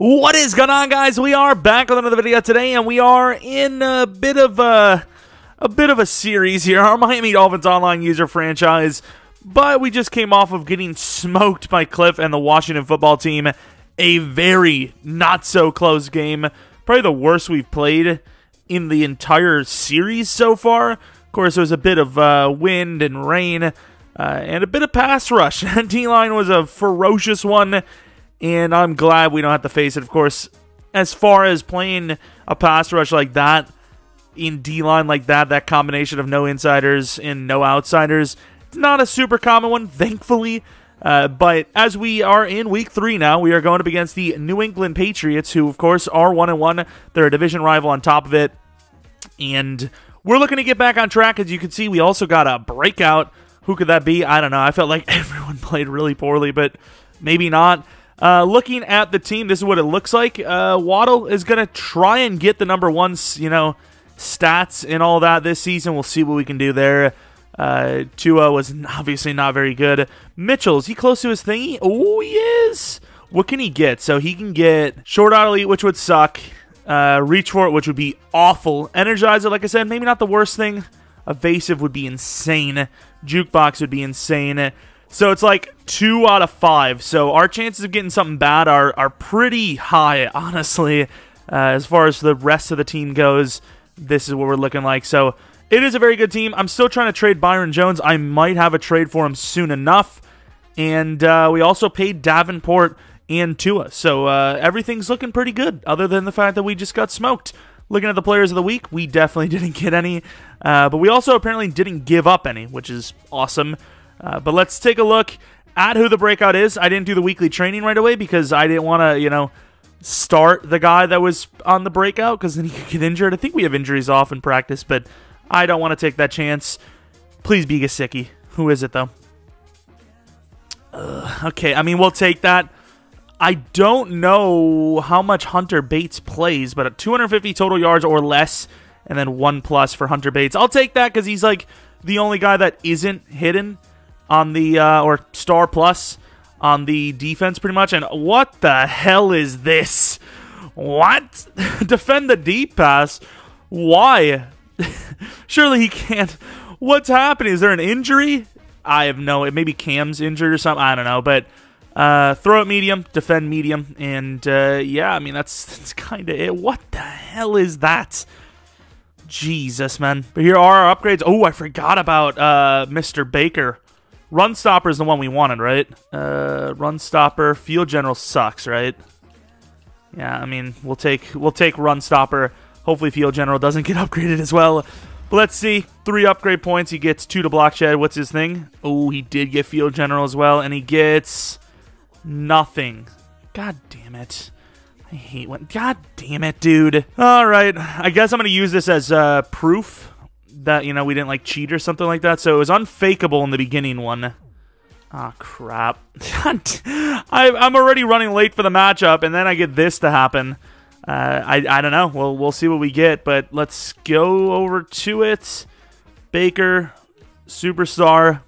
What is going on, guys? We are back with another video today, and we are in a bit of a, a bit of a series here. Our Miami Dolphins online user franchise, but we just came off of getting smoked by Cliff and the Washington football team. A very not so close game, probably the worst we've played in the entire series so far. Of course, there was a bit of uh, wind and rain, uh, and a bit of pass rush. D line was a ferocious one and I'm glad we don't have to face it. Of course, as far as playing a pass rush like that in D line like that, that combination of no insiders and no outsiders, it's not a super common one, thankfully. Uh, but as we are in week three now, we are going up against the New England Patriots, who of course are one and one. They're a division rival on top of it, and we're looking to get back on track. As you can see, we also got a breakout. Who could that be? I don't know. I felt like everyone played really poorly, but maybe not. Uh, looking at the team, this is what it looks like. Uh, Waddle is going to try and get the number one, you know, stats and all that this season. We'll see what we can do there. Uh, Tua was obviously not very good. Mitchell, is he close to his thingy? Oh, he is. What can he get? So he can get short out elite, which would suck. Uh, reach for it, which would be awful. Energizer, like I said, maybe not the worst thing. Evasive would be insane. Jukebox would be insane. So it's like two out of five. So our chances of getting something bad are are pretty high, honestly. Uh, as far as the rest of the team goes, this is what we're looking like. So it is a very good team. I'm still trying to trade Byron Jones. I might have a trade for him soon enough. And uh, we also paid Davenport and Tua. So uh, everything's looking pretty good, other than the fact that we just got smoked. Looking at the players of the week, we definitely didn't get any. Uh, but we also apparently didn't give up any, which is awesome. Uh, but let's take a look at who the breakout is. I didn't do the weekly training right away because I didn't want to, you know, start the guy that was on the breakout because then he could get injured. I think we have injuries off in practice, but I don't want to take that chance. Please be Gesicki. Who is it, though? Uh, okay, I mean, we'll take that. I don't know how much Hunter Bates plays, but 250 total yards or less, and then one plus for Hunter Bates. I'll take that because he's like the only guy that isn't hidden on the uh, or star plus on the defense pretty much. And what the hell is this? What? Defend the deep pass? Why? Surely he can't. What's happening? Is there an injury? I have no. It maybe Cam's injured or something. I don't know. But uh, throw it medium, defend medium, and uh, yeah, I mean that's that's kind of it. What the hell is that? Jesus, man. But here are our upgrades. Oh, I forgot about uh, Mr. Baker. Run Stopper is the one we wanted, right? Uh, Run Stopper. Field General sucks, right? Yeah, I mean, we'll take we'll take Run Stopper. Hopefully Field General doesn't get upgraded as well. But let's see. Three upgrade points. He gets two to Block Shed. What's his thing? Oh, he did get Field General as well. And he gets nothing. God damn it. I hate when... God damn it, dude. All right. I guess I'm going to use this as uh, proof that you know we didn't like cheat or something like that. So it was unfakeable in the beginning one. Ah, oh, crap. I, I'm already running late for the matchup, and then I get this to happen. Uh, I, I don't know. We'll, we'll see what we get, but let's go over to it. Baker, Superstar.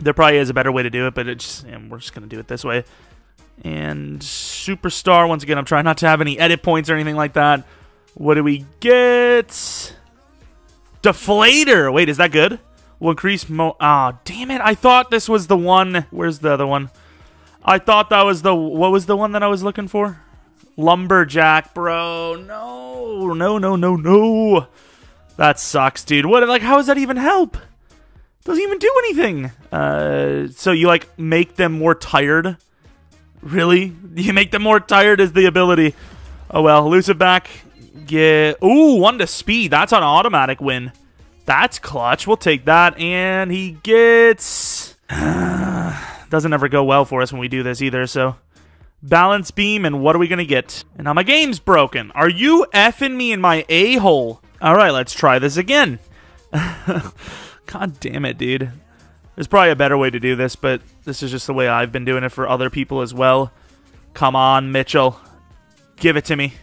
There probably is a better way to do it, but it's and we're just going to do it this way. And Superstar, once again, I'm trying not to have any edit points or anything like that. What do we get? Deflator. Wait, is that good? Will increase mo- Oh, damn it. I thought this was the one. Where's the other one? I thought that was the... What was the one that I was looking for? Lumberjack, bro. No. No, no, no, no. That sucks, dude. What? Like, how does that even help? Doesn't even do anything. Uh, so you, like, make them more tired? Really? You make them more tired is the ability. Oh, well. Elusive back get... Ooh, one to speed. That's an automatic win. That's clutch. We'll take that. And he gets... Doesn't ever go well for us when we do this either, so... Balance beam, and what are we going to get? And now my game's broken. Are you effing me in my a-hole? Alright, let's try this again. God damn it, dude. There's probably a better way to do this, but this is just the way I've been doing it for other people as well. Come on, Mitchell. Give it to me.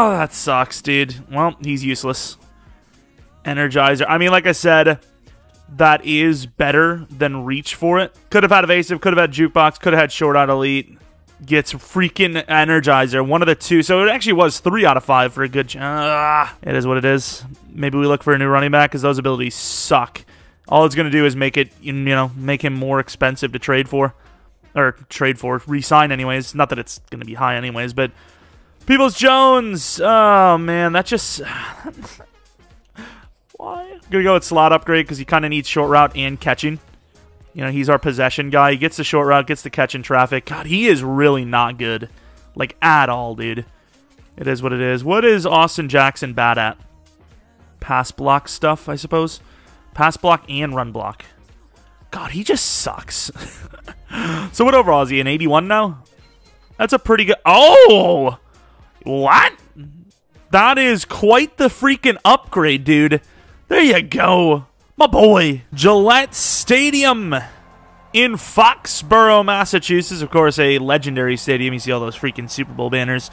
Oh, that sucks, dude. Well, he's useless. Energizer. I mean, like I said, that is better than reach for it. Could have had evasive, could have had jukebox, could have had short out elite. gets freaking Energizer. One of the two. So it actually was three out of five for a good. Uh, it is what it is. Maybe we look for a new running back because those abilities suck. All it's going to do is make it, you know, make him more expensive to trade for. Or trade for, re-sign anyways. Not that it's going to be high anyways, but... Peoples Jones! Oh, man, that just... Why? I'm to go with slot upgrade because he kind of needs short route and catching. You know, he's our possession guy. He gets the short route, gets the catch in traffic. God, he is really not good. Like, at all, dude. It is what it is. What is Austin Jackson bad at? Pass block stuff, I suppose. Pass block and run block. God, he just sucks. so what overall is he? An 81 now? That's a pretty good... Oh! What? That is quite the freaking upgrade, dude. There you go. My boy. Gillette Stadium in Foxborough, Massachusetts. Of course, a legendary stadium. You see all those freaking Super Bowl banners.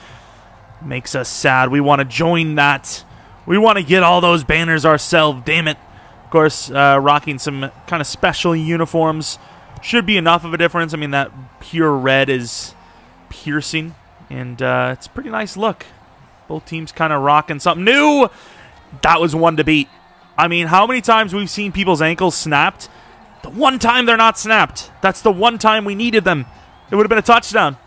Makes us sad. We want to join that. We want to get all those banners ourselves. Damn it. Of course, uh, rocking some kind of special uniforms. Should be enough of a difference. I mean, that pure red is piercing. And uh, it's a pretty nice look. Both teams kind of rocking something new. That was one to beat. I mean, how many times we've seen people's ankles snapped? The one time they're not snapped. That's the one time we needed them. It would have been a touchdown.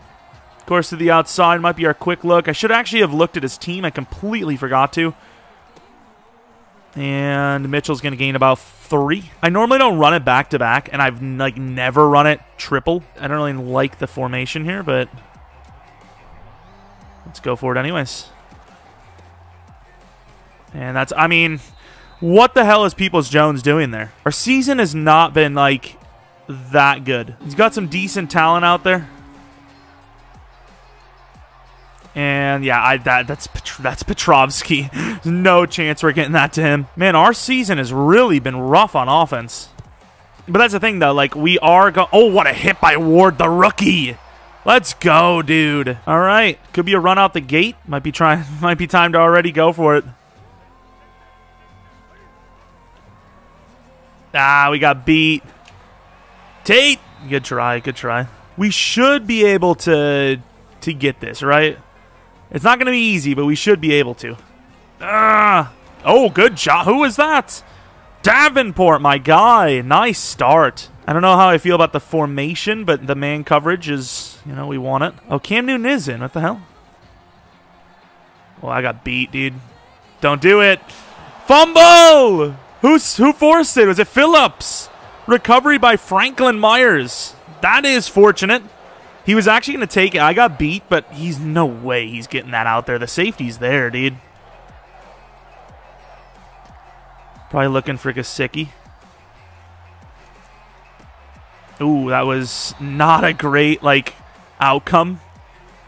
Of course, to the outside might be our quick look. I should actually have looked at his team. I completely forgot to. And Mitchell's going to gain about three. I normally don't run it back to back, and I've like never run it triple. I don't really like the formation here, but let's go for it anyways. And that's, I mean, what the hell is Peoples Jones doing there? Our season has not been like that good. He's got some decent talent out there. And yeah, I that that's that's Petrovsky. no chance we're getting that to him. Man, our season has really been rough on offense. But that's the thing though, like we are going Oh, what a hit by Ward the rookie. Let's go, dude. All right. Could be a run out the gate. Might be trying might be time to already go for it. Ah, we got beat. Tate, good try, good try. We should be able to to get this, right? It's not going to be easy, but we should be able to. Ah! Oh, good job. Who is that? Davenport, my guy. Nice start. I don't know how I feel about the formation, but the man coverage is, you know, we want it. Oh, Cam Newton is in. What the hell? Well, I got beat, dude. Don't do it. Fumble! Who's who forced it? Was it Phillips? Recovery by Franklin Myers. That is fortunate. He was actually going to take it. I got beat, but he's no way he's getting that out there. The safety's there, dude. Probably looking for Gesicki. Ooh, that was not a great, like, outcome.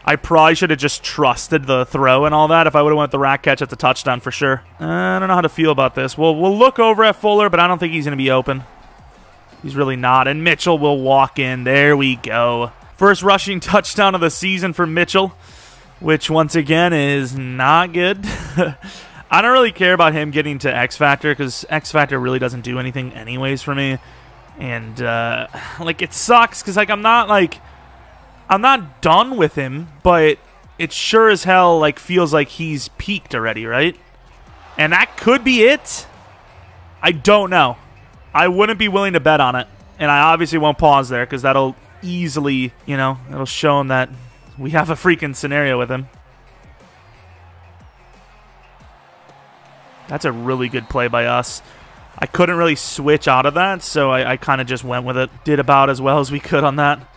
I probably should have just trusted the throw and all that. If I would have went the rack catch, at the touchdown for sure. Uh, I don't know how to feel about this. Well, we'll look over at Fuller, but I don't think he's going to be open. He's really not. And Mitchell will walk in. There we go. First rushing touchdown of the season for Mitchell, which once again is not good. I don't really care about him getting to X Factor because X Factor really doesn't do anything anyways for me. And, uh, like, it sucks because, like, I'm not, like I'm not done with him, but it sure as hell like feels like he's peaked already, right? And that could be it. I don't know. I wouldn't be willing to bet on it. And I obviously won't pause there because that'll easily, you know, it'll show him that we have a freaking scenario with him. That's a really good play by us. I couldn't really switch out of that, so I, I kind of just went with it. Did about as well as we could on that.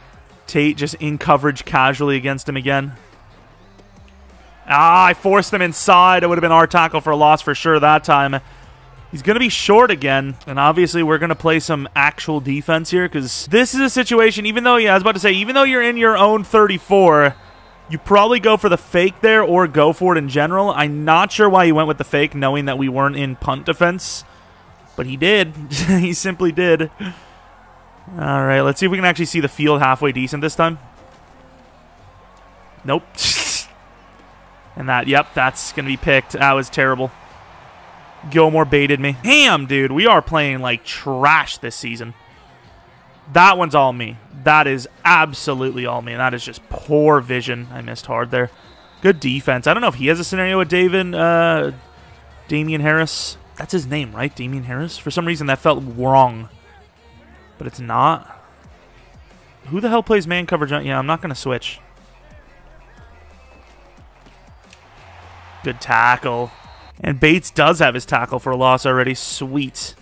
Tate just in coverage casually against him again. Ah, I forced him inside. It would have been our tackle for a loss for sure that time. He's going to be short again, and obviously we're going to play some actual defense here because this is a situation, even though, yeah, I was about to say, even though you're in your own 34, you probably go for the fake there or go for it in general. I'm not sure why he went with the fake knowing that we weren't in punt defense, but he did. he simply did. All right, let's see if we can actually see the field halfway decent this time. Nope. and that, yep, that's going to be picked. That was terrible. Gilmore baited me. Damn, dude, we are playing like trash this season. That one's all me. That is absolutely all me. That is just poor vision. I missed hard there. Good defense. I don't know if he has a scenario with David, uh, Damien Harris. That's his name, right? Damien Harris? For some reason, that felt wrong. But it's not. Who the hell plays man coverage? Yeah, I'm not going to switch. Good tackle. And Bates does have his tackle for a loss already. Sweet.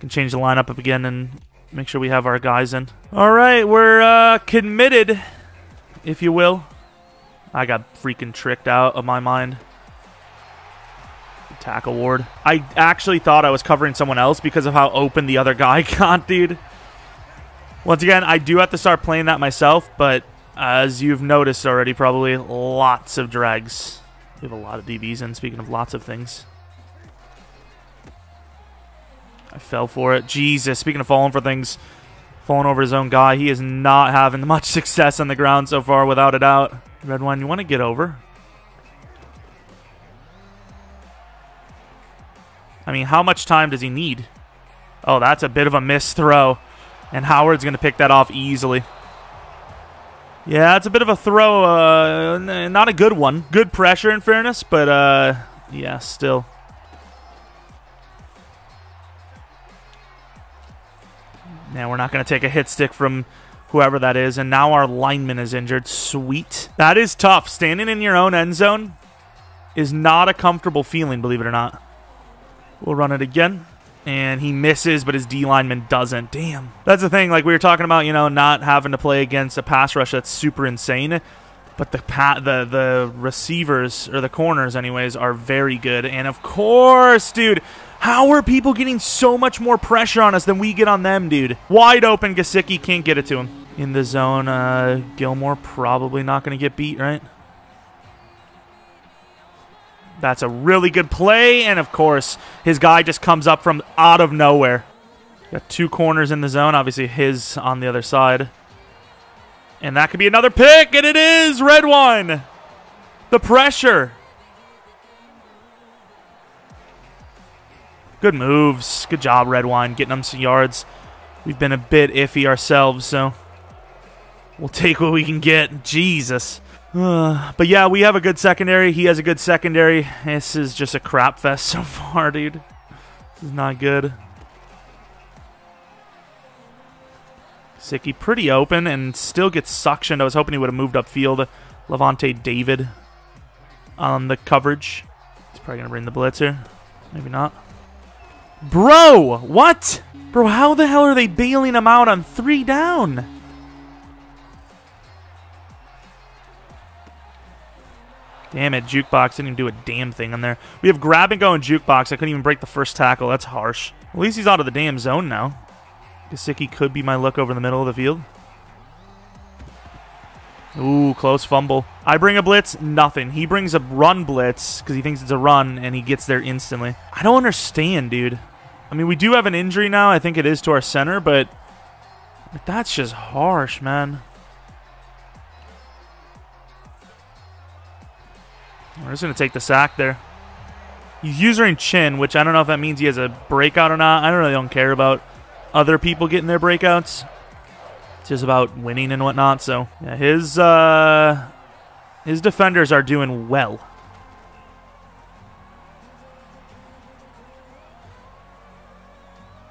Can change the lineup up again and make sure we have our guys in. All right, we're uh, committed, if you will. I got freaking tricked out of my mind. Tackle ward. I actually thought I was covering someone else because of how open the other guy got, dude. Once again, I do have to start playing that myself, but as you've noticed already, probably lots of drags. We have a lot of DBs, and speaking of lots of things. I fell for it. Jesus, speaking of falling for things, falling over his own guy, he is not having much success on the ground so far, without a doubt. Red Wine, you want to get over? Mean, how much time does he need? Oh, that's a bit of a missed throw. And Howard's going to pick that off easily. Yeah, it's a bit of a throw. Uh, not a good one. Good pressure, in fairness, but uh, yeah, still. Now we're not going to take a hit stick from whoever that is. And now our lineman is injured. Sweet. That is tough. Standing in your own end zone is not a comfortable feeling, believe it or not. We'll run it again. And he misses, but his D lineman doesn't. Damn. That's the thing. Like we were talking about, you know, not having to play against a pass rush that's super insane. But the the the receivers or the corners, anyways, are very good. And of course, dude, how are people getting so much more pressure on us than we get on them, dude? Wide open, Gesicki can't get it to him in the zone. Uh, Gilmore probably not going to get beat, right? That's a really good play, and of course, his guy just comes up from out of nowhere. Got two corners in the zone, obviously his on the other side. And that could be another pick, and it is Red Wine. The pressure. Good moves. Good job, Red Wine, getting them some yards. We've been a bit iffy ourselves, so We'll take what we can get. Jesus. Uh, but yeah, we have a good secondary. He has a good secondary. This is just a crap fest so far, dude. This is not good. Sicky pretty open and still gets suctioned. I was hoping he would have moved upfield. Lavonte David on the coverage. He's probably going to bring the blitzer. Maybe not. Bro, what? Bro, how the hell are they bailing him out on three down? Damn it, Jukebox didn't even do a damn thing in there. We have grab and go and Jukebox. I couldn't even break the first tackle. That's harsh. At least he's out of the damn zone now. Gesicki could be my look over the middle of the field. Ooh, close fumble. I bring a blitz, nothing. He brings a run blitz because he thinks it's a run, and he gets there instantly. I don't understand, dude. I mean, we do have an injury now. I think it is to our center, but that's just harsh, man. We're just going to take the sack there. He's using chin, which I don't know if that means he has a breakout or not. I don't really don't care about other people getting their breakouts. It's just about winning and whatnot. So yeah, his uh, his defenders are doing well.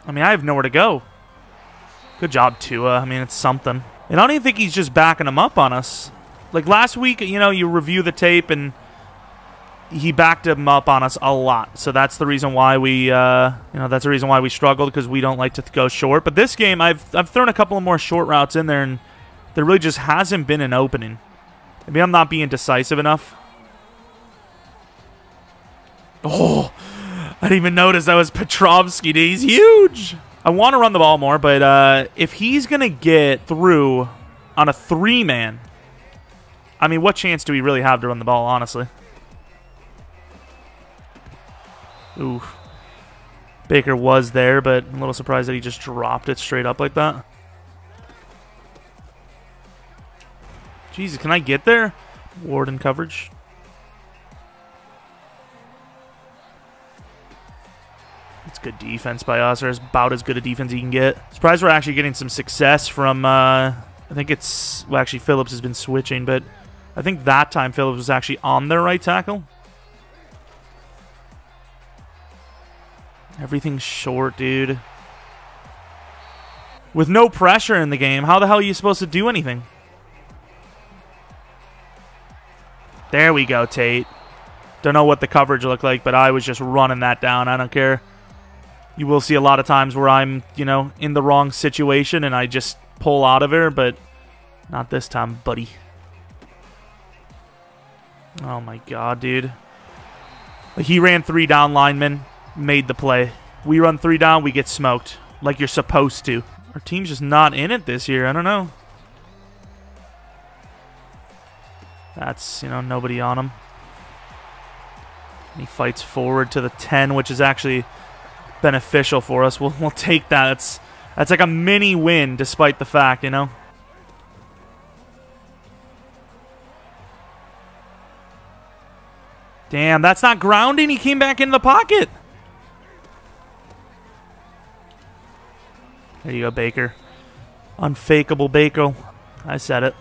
I mean, I have nowhere to go. Good job, Tua. I mean, it's something. And I don't even think he's just backing him up on us. Like last week, you know, you review the tape and he backed him up on us a lot. So that's the reason why we, uh, you know, that's the reason why we struggled because we don't like to go short. But this game, I've I've thrown a couple of more short routes in there, and there really just hasn't been an opening. Maybe I'm not being decisive enough. Oh, I didn't even notice that was Petrovsky. He's huge. I want to run the ball more, but uh, if he's gonna get through on a three-man, I mean, what chance do we really have to run the ball? Honestly. Oof. Baker was there, but I'm a little surprised that he just dropped it straight up like that. Jesus, can I get there? Warden coverage. It's good defense by us, or about as good a defense you can get. Surprised we're actually getting some success from, uh, I think it's, well, actually, Phillips has been switching, but I think that time Phillips was actually on their right tackle. Everything's short, dude. With no pressure in the game, how the hell are you supposed to do anything? There we go, Tate. Don't know what the coverage looked like, but I was just running that down. I don't care. You will see a lot of times where I'm, you know, in the wrong situation and I just pull out of here, but not this time, buddy. Oh my god, dude. He ran three down linemen, made the play. We run three down, we get smoked. Like you're supposed to. Our team's just not in it this year. I don't know. That's, you know, nobody on him. And he fights forward to the 10, which is actually beneficial for us. We'll, we'll take that. That's, that's like a mini win, despite the fact, you know? Damn, that's not grounding. He came back into the pocket. There you go, Baker. Unfakeable Baker. I said it.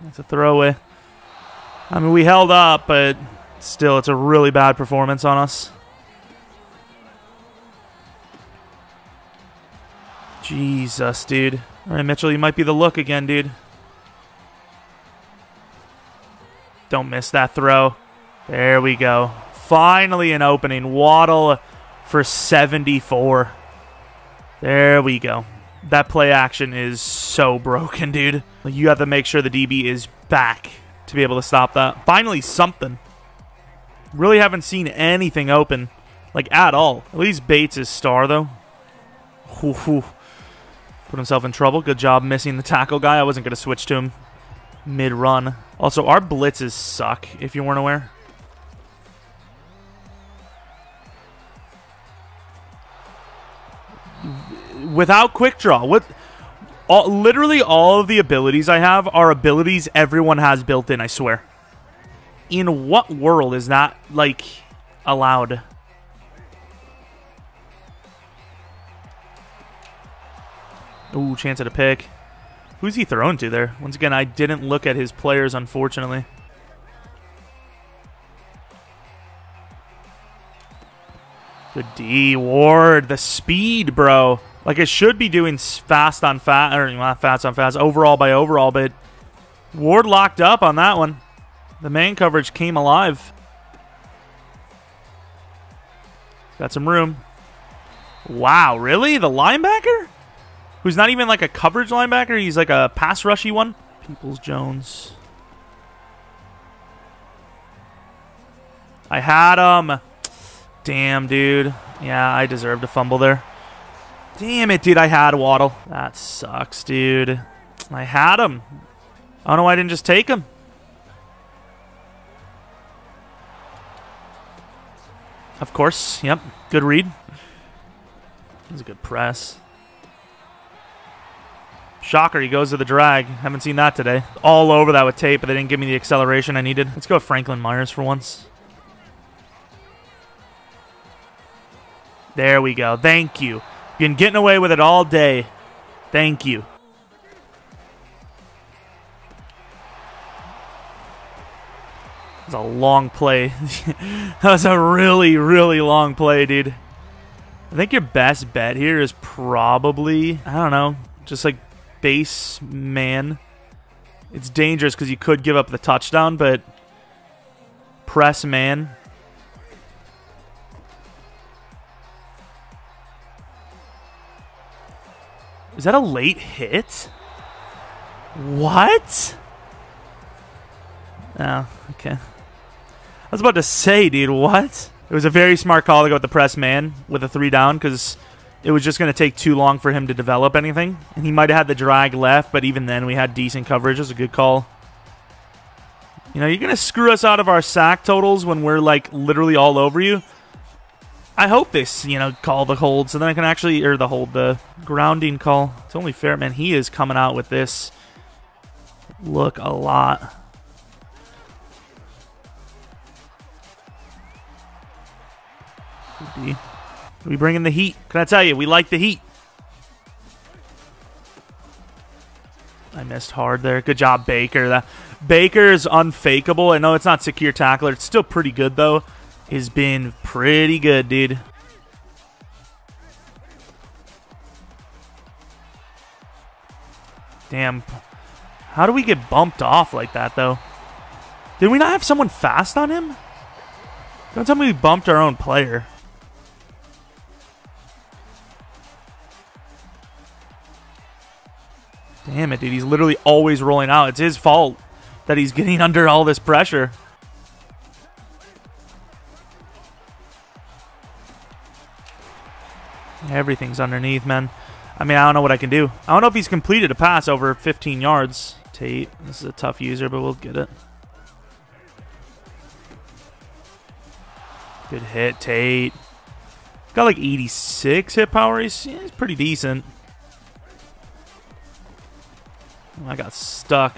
That's a throwaway. I mean, we held up, but still, it's a really bad performance on us. Jesus, dude. All right, Mitchell, you might be the look again, dude. Don't miss that throw. There we go. Finally an opening. Waddle for 74. There we go. That play action is so broken, dude. You have to make sure the DB is back to be able to stop that. Finally, something. Really haven't seen anything open, like, at all. At least Bates is star, though. Put himself in trouble. Good job missing the tackle guy. I wasn't going to switch to him mid-run. Also, our blitzes suck, if you weren't aware. Without quick draw. With all, literally all of the abilities I have are abilities everyone has built in. I swear. In what world is that like allowed? Ooh, chance at a pick. Who's he thrown to there? Once again, I didn't look at his players, unfortunately. Good D. Ward, the speed, bro. Like it should be doing fast on fast, or not fast on fast, overall by overall, but Ward locked up on that one. The man coverage came alive. Got some room. Wow, really? The linebacker? Who's not even like a coverage linebacker, he's like a pass rushy one. Peoples Jones. I had him. Damn, dude. Yeah, I deserved a fumble there. Damn it, dude. I had Waddle. That sucks, dude. I had him. I don't know why I didn't just take him. Of course. Yep. Good read. That was a good press. Shocker, he goes to the drag. Haven't seen that today. All over that with tape, but they didn't give me the acceleration I needed. Let's go Franklin Myers for once. There we go. Thank you. Been getting away with it all day. Thank you. That was a long play. that was a really, really long play, dude. I think your best bet here is probably, I don't know, just like base man. It's dangerous because you could give up the touchdown, but press man. Is that a late hit? What? Oh, okay. I was about to say, dude, what? It was a very smart call to go with the press man with a three down because it was just going to take too long for him to develop anything. And he might have had the drag left, but even then we had decent coverage. It was a good call. You know, you're going to screw us out of our sack totals when we're, like, literally all over you. I hope they, you know, call the hold so then I can actually, or the hold, the grounding call. It's only fair, man. He is coming out with this look a lot. We bring in the heat. Can I tell you, we like the heat. I missed hard there. Good job, Baker. That Baker is unfakeable. I know it's not secure tackler. It's still pretty good, though. Has been pretty good, dude. Damn. How do we get bumped off like that, though? Did we not have someone fast on him? Don't tell me we bumped our own player. Damn it, dude. He's literally always rolling out. It's his fault that he's getting under all this pressure. Everything's underneath, man. I mean, I don't know what I can do. I don't know if he's completed a pass over 15 yards. Tate, this is a tough user, but we'll get it. Good hit, Tate. Got like 86 hit power. He's, he's pretty decent. I got stuck.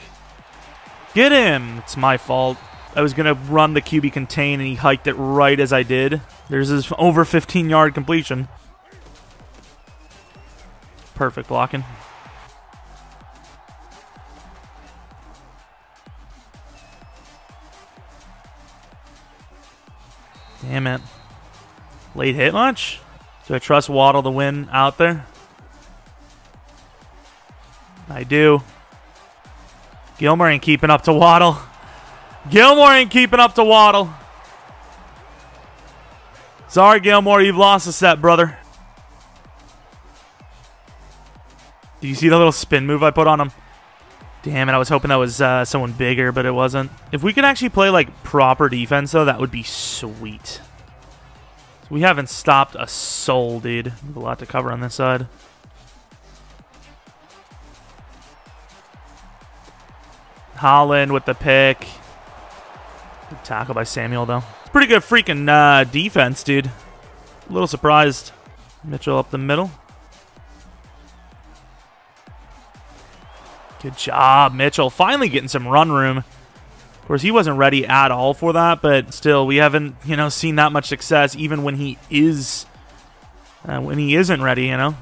Get him! It's my fault. I was going to run the QB contain, and he hiked it right as I did. There's his over 15-yard completion. Perfect blocking. Damn it. Late hit much? Do I trust Waddle to win out there? I do. Gilmore ain't keeping up to Waddle. Gilmore ain't keeping up to Waddle. Sorry, Gilmore, you've lost a set, brother. Do you see the little spin move I put on him? Damn it, I was hoping that was uh, someone bigger, but it wasn't. If we could actually play, like, proper defense, though, that would be sweet. We haven't stopped a soul, dude. Have a lot to cover on this side. Holland with the pick. Good tackle by Samuel, though. It's pretty good freaking uh, defense, dude. A little surprised. Mitchell up the middle. Good job, Mitchell. Finally getting some run room. Of course, he wasn't ready at all for that, but still, we haven't, you know, seen that much success even when he is, uh, when he isn't ready, you know.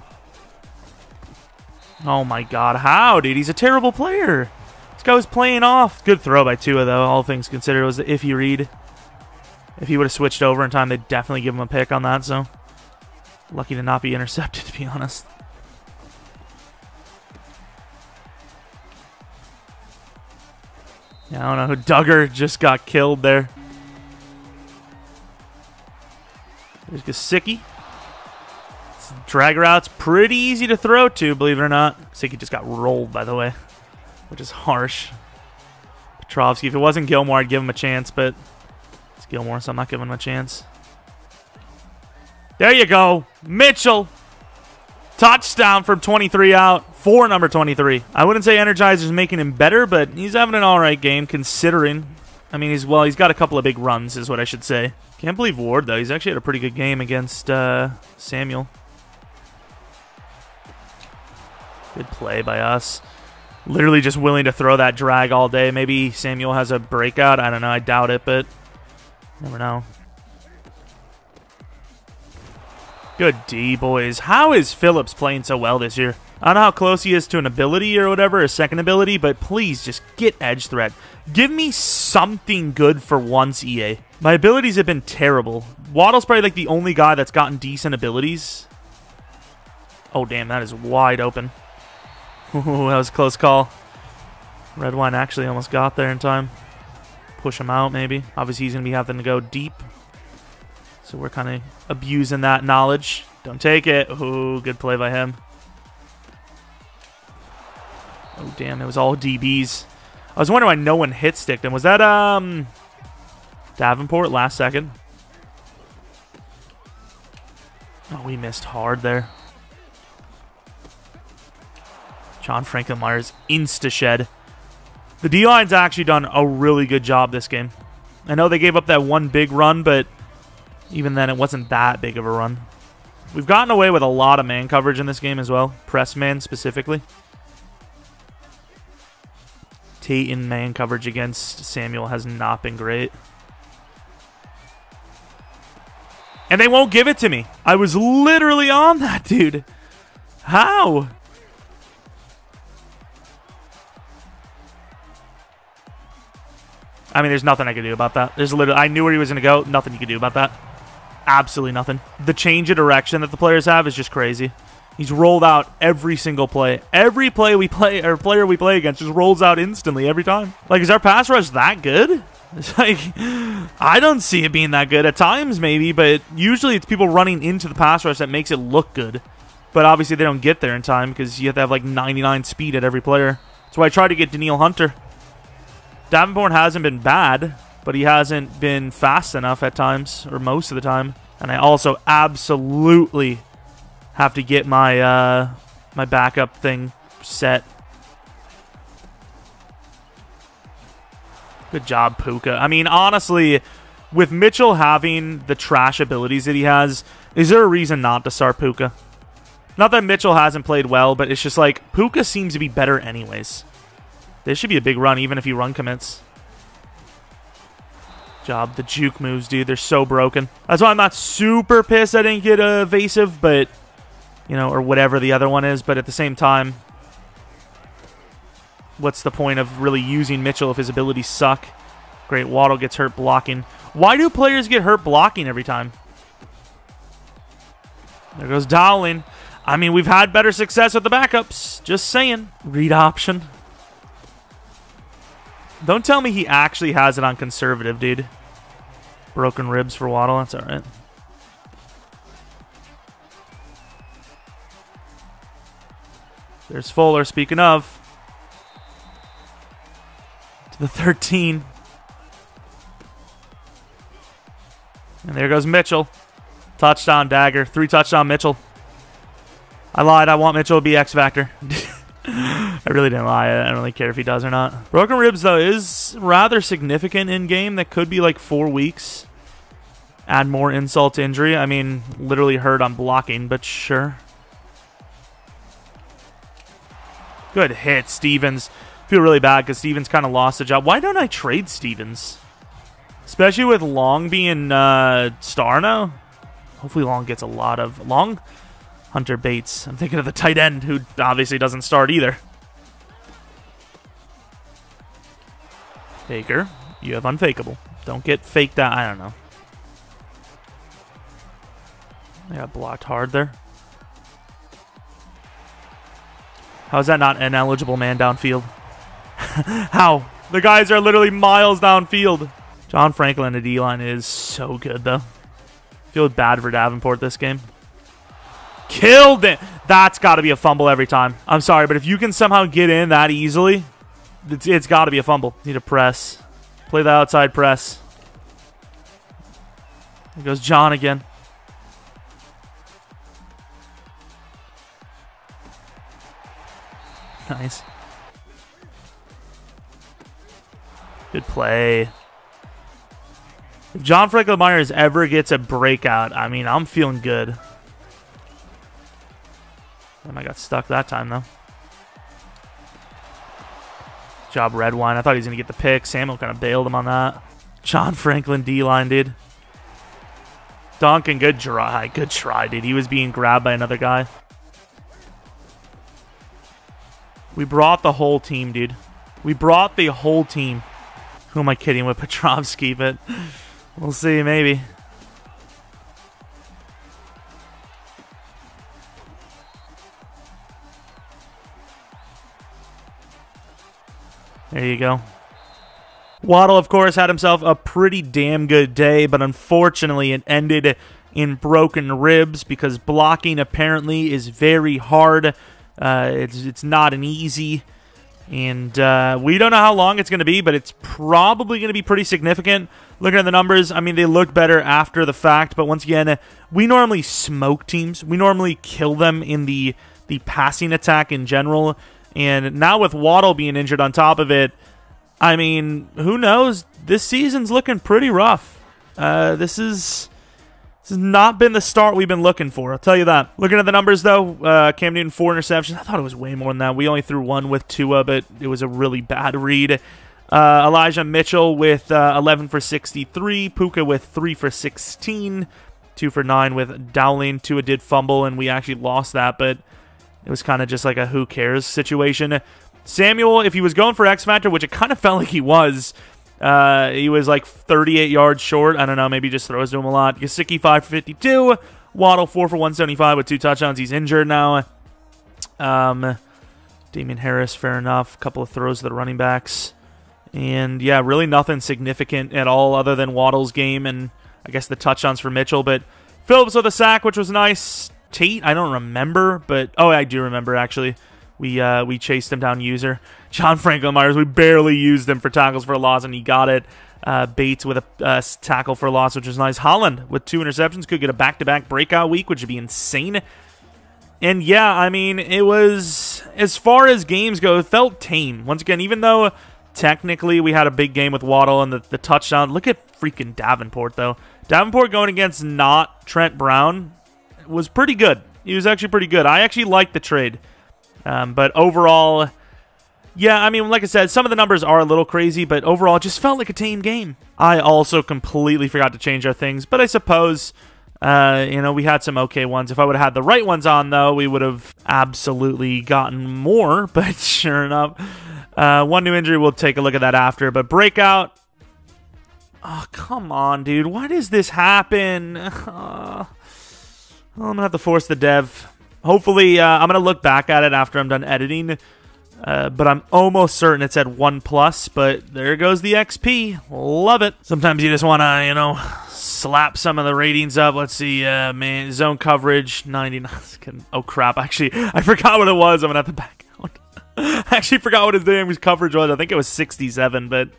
Oh my God, how, dude? He's a terrible player. This guy was playing off. Good throw by Tua, though, all things considered. Was the iffy read. If he would have switched over in time, they'd definitely give him a pick on that, so... Lucky to not be intercepted, to be honest. Yeah, I don't know who Duggar just got killed there. There's Gesicki. Drag route's pretty easy to throw to, believe it or not. Gesicki just got rolled, by the way which is harsh. Petrovsky, if it wasn't Gilmore, I'd give him a chance, but it's Gilmore, so I'm not giving him a chance. There you go. Mitchell. Touchdown from 23 out for number 23. I wouldn't say Energizer's making him better, but he's having an all right game considering. I mean, he's well, he's got a couple of big runs, is what I should say. Can't believe Ward, though. He's actually had a pretty good game against uh, Samuel. Good play by us literally just willing to throw that drag all day. Maybe Samuel has a breakout. I don't know. I doubt it, but never know. Good D, boys. How is Phillips playing so well this year? I don't know how close he is to an ability or whatever, a second ability, but please just get edge threat. Give me something good for once, EA. My abilities have been terrible. Waddle's probably like the only guy that's gotten decent abilities. Oh, damn, that is wide open. Ooh, that was a close call. Red Wine actually almost got there in time. Push him out, maybe. Obviously, he's going to be having to go deep. So we're kind of abusing that knowledge. Don't take it. Ooh, good play by him. Oh, damn. It was all DBs. I was wondering why no one hit sticked him. Was that um Davenport last second? Oh, we missed hard there. John Franklin Myers insta shed. The D line's actually done a really good job this game. I know they gave up that one big run, but even then, it wasn't that big of a run. We've gotten away with a lot of man coverage in this game as well, press man specifically. Tate in man coverage against Samuel has not been great. And they won't give it to me. I was literally on that, dude. How? I mean, there's nothing I could do about that. There's literally, I knew where he was going to go. Nothing you could do about that. Absolutely nothing. The change of direction that the players have is just crazy. He's rolled out every single play. Every play we play, or player we play against, just rolls out instantly every time. Like, is our pass rush that good? It's like, I don't see it being that good. At times, maybe, but usually it's people running into the pass rush that makes it look good. But obviously, they don't get there in time because you have to have like 99 speed at every player. That's why I tried to get Danielle Hunter. Davenport hasn't been bad, but he hasn't been fast enough at times, or most of the time. And I also absolutely have to get my uh, my backup thing set. Good job, Puka. I mean, honestly, with Mitchell having the trash abilities that he has, is there a reason not to start Puka? Not that Mitchell hasn't played well, but it's just like Puka seems to be better anyways. This should be a big run, even if he run commits. Job. The juke moves, dude. They're so broken. That's why I'm not super pissed I didn't get evasive, but, you know, or whatever the other one is. But at the same time, what's the point of really using Mitchell if his abilities suck? Great. Waddle gets hurt blocking. Why do players get hurt blocking every time? There goes Dowling. I mean, we've had better success with the backups. Just saying. Read option. Don't tell me he actually has it on conservative, dude. Broken ribs for Waddle. That's all right. There's Fuller. Speaking of. To the 13. And there goes Mitchell. Touchdown, Dagger. Three touchdown, Mitchell. I lied. I want Mitchell to be X Factor. I really didn't lie. I don't really care if he does or not. Broken ribs, though, is rather significant in game. That could be like four weeks. Add more insult to injury. I mean, literally hurt on blocking, but sure. Good hit, Stevens. Feel really bad because Stevens kind of lost the job. Why don't I trade Stevens? Especially with Long being uh, star now. Hopefully Long gets a lot of... Long Hunter Bates. I'm thinking of the tight end who obviously doesn't start either. Baker, you have unfakeable. Don't get faked out. I don't know. Got blocked hard there. How is that not an eligible man downfield? How? The guys are literally miles downfield. John Franklin at D-line is so good, though. Feel bad for Davenport this game. Killed it. That's got to be a fumble every time. I'm sorry, but if you can somehow get in that easily, it's, it's got to be a fumble. Need a press. Play the outside press. Here goes John again. Nice. Good play. If John Franklin Myers ever gets a breakout, I mean, I'm feeling good. And I got stuck that time, though. Job, Red Wine. I thought he was going to get the pick. Samuel kind of bailed him on that. John Franklin D-line, dude. Duncan, good try. Good try, dude. He was being grabbed by another guy. We brought the whole team, dude. We brought the whole team. Who am I kidding with Petrovsky? But we'll see, maybe. There you go. Waddle, of course, had himself a pretty damn good day, but unfortunately it ended in broken ribs because blocking apparently is very hard. Uh, it's, it's not an easy, and uh, we don't know how long it's going to be, but it's probably going to be pretty significant. Looking at the numbers, I mean, they look better after the fact, but once again, we normally smoke teams. We normally kill them in the, the passing attack in general. And now with Waddle being injured on top of it, I mean, who knows? This season's looking pretty rough. Uh, this is this has not been the start we've been looking for. I'll tell you that. Looking at the numbers though, uh, Cam Newton four interceptions. I thought it was way more than that. We only threw one with Tua, but it was a really bad read. Uh, Elijah Mitchell with uh, 11 for 63, Puka with 3 for 16, two for nine with Dowling. Tua did fumble, and we actually lost that, but it was kind of just like a who cares situation. Samuel, if he was going for X Factor, which it kind of felt like he was, uh, he was like 38 yards short. I don't know, maybe just throws to him a lot. Gesicki 5 for 52. Waddle 4 for 175 with two touchdowns. He's injured now. Um, Damien Harris, fair enough. A couple of throws to the running backs. And yeah, really nothing significant at all other than Waddle's game and I guess the touchdowns for Mitchell. But Phillips with a sack, which was nice. Tate, I don't remember, but oh, I do remember actually. We uh, we chased him down user. John Franklin Myers, we barely used him for tackles for a loss, and he got it. Uh, Bates with a uh, tackle for a loss, which is nice. Holland with two interceptions could get a back-to-back breakout week, which would be insane. And yeah, I mean, it was as far as games go, felt tame. Once again, even though technically we had a big game with Waddle and the, the touchdown. Look at freaking Davenport though. Davenport going against not Trent Brown was pretty good. He was actually pretty good. I actually liked the trade. Um, but overall, yeah, I mean, like I said, some of the numbers are a little crazy, but overall, it just felt like a tame game. I also completely forgot to change our things, but I suppose, uh, you know, we had some okay ones. If I would have had the right ones on, though, we would have absolutely gotten more, but sure enough. Uh, one new injury, we'll take a look at that after, but breakout. Oh, come on, dude. Why does this happen? I'm going to have to force the dev hopefully, uh, I'm gonna look back at it after I'm done editing. Uh, but I'm almost certain it's at one plus. But there goes the XP. Love it. Sometimes you just want to, you know, slap some of the ratings up. Let's see, uh, man, zone coverage 99. oh crap! Actually, I forgot what it was. I'm gonna have to back out. I actually forgot what his damn coverage was. I think it was 67. But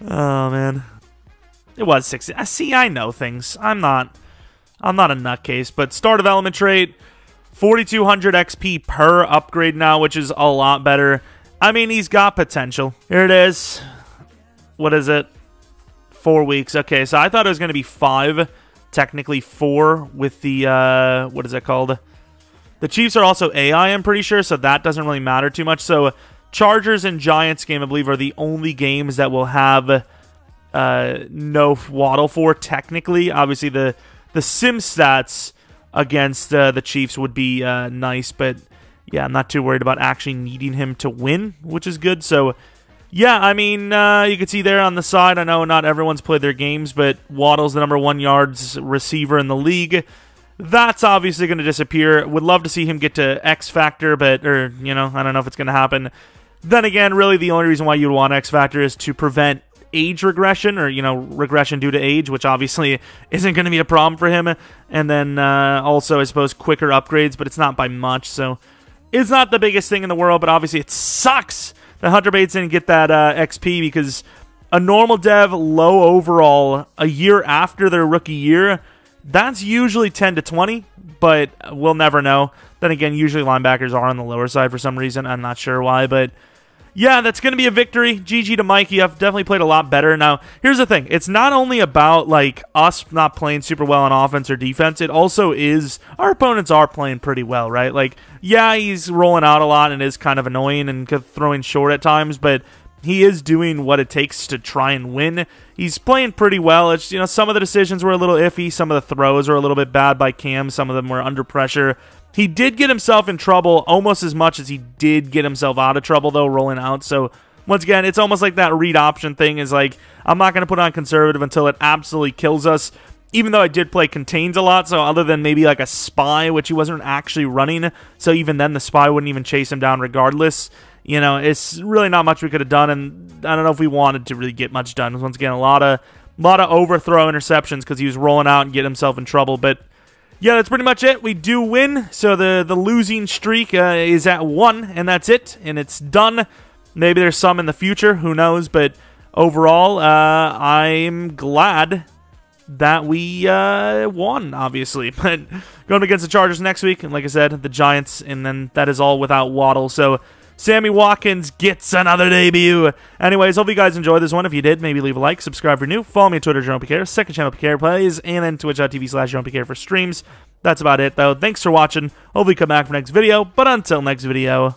oh man, it was 60. I see. I know things. I'm not. I'm not a nutcase. But star development trait. 4200 XP per upgrade now, which is a lot better. I mean, he's got potential. Here it is. What is it? Four weeks. Okay, so I thought it was going to be five. Technically four with the, uh, what is it called? The Chiefs are also AI, I'm pretty sure, so that doesn't really matter too much. So Chargers and Giants game, I believe, are the only games that will have uh, no Waddle for, technically. Obviously, the, the sim stats against uh, the Chiefs would be uh, nice. But yeah, I'm not too worried about actually needing him to win, which is good. So yeah, I mean, uh, you can see there on the side. I know not everyone's played their games, but Waddle's the number one yards receiver in the league. That's obviously going to disappear. Would love to see him get to X Factor, but or you know, I don't know if it's going to happen. Then again, really the only reason why you'd want X Factor is to prevent age regression or you know regression due to age, which obviously isn't going to be a problem for him. And then uh, also I suppose quicker upgrades, but it's not by much, so it's not the biggest thing in the world. But obviously it sucks that Hunter Bates didn't get that uh, XP because a normal dev low overall a year after their rookie year, that's usually 10 to 20, but we'll never know. Then again, usually linebackers are on the lower side for some reason. I'm not sure why, but yeah, that's going to be a victory. GG to Mikey. I've definitely played a lot better. Now, here's the thing. It's not only about like us not playing super well on offense or defense. It also is our opponents are playing pretty well, right? Like, yeah, he's rolling out a lot and is kind of annoying and throwing short at times, but he is doing what it takes to try and win. He's playing pretty well. It's you know some of the decisions were a little iffy, some of the throws were a little bit bad by Cam, some of them were under pressure. He did get himself in trouble almost as much as he did get himself out of trouble, though, rolling out. So, once again, it's almost like that read option thing is like, I'm not going to put on conservative until it absolutely kills us. Even though I did play contains a lot, so other than maybe like a spy, which he wasn't actually running, so even then the spy wouldn't even chase him down regardless. You know, it's really not much we could have done, and I don't know if we wanted to really get much done. Once again, a lot of, lot of overthrow interceptions because he was rolling out and getting himself in trouble, but yeah, that's pretty much it. We do win, so the the losing streak uh, is at one, and that's it, and it's done. Maybe there's some in the future, who knows? But overall, uh, I'm glad that we uh, won, obviously. But going against the Chargers next week, and like I said, the Giants, and then that is all without Waddle. So Sammy Watkins gets another debut. Anyways, hope you guys enjoyed this one. If you did, maybe leave a like, subscribe for new, follow me on Twitter, Jeromepkr, second channel Pkr Plays, and then twitch.tv slash Jeromepkr for streams. That's about it, though. Thanks for watching. Hopefully come back for next video, but until next video...